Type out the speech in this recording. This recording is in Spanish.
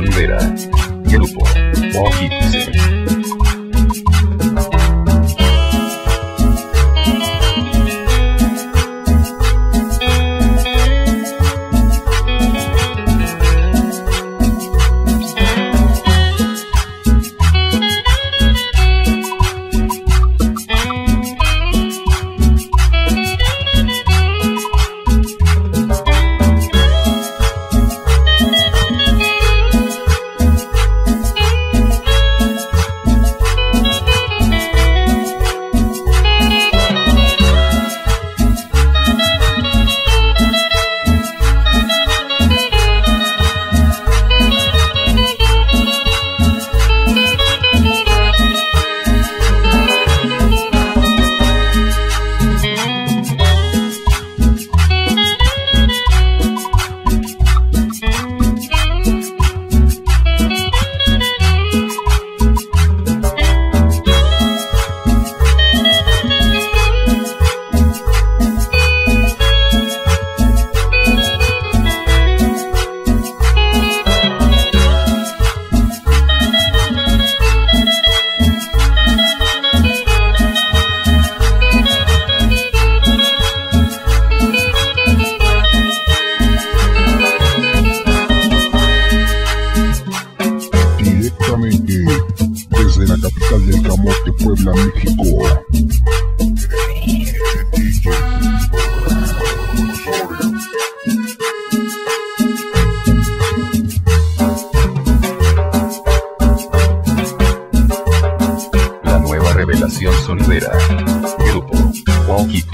sonidera. Grupo Walkie directamente desde la capital del Camote, Puebla, México. La nueva revelación sonidera. Grupo Walkie